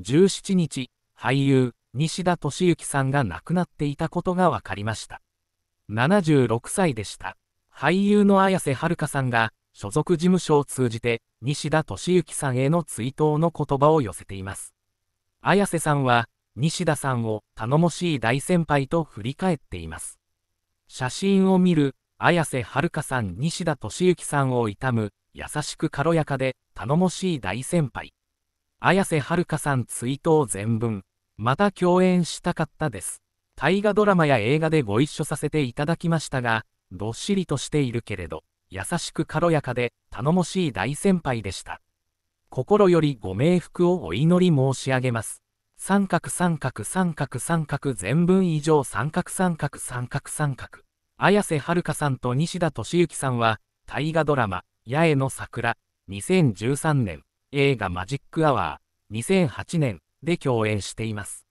17日、俳優、西田敏行さんが亡くなっていたことが分かりました。76歳でした。俳優の綾瀬はるかさんが、所属事務所を通じて、西田敏行さんへの追悼の言葉を寄せています。綾瀬さんは、西田さんを頼もしい大先輩と振り返っています。写真を見る、綾瀬はるかさん西田敏行さんを悼む、優しく軽やかで頼もしい大先輩。綾瀬はるかさん追悼全文。また共演したかったです。大河ドラマや映画でご一緒させていただきましたが、どっしりとしているけれど、優しく軽やかで頼もしい大先輩でした。心よりご冥福をお祈り申し上げます。三角三角三角三角全文以上三角三角三角三角。綾瀬はるかさんと西田敏行さんは、大河ドラマ、八重の桜、2013年、映画マジックアワー、2008年で共演しています。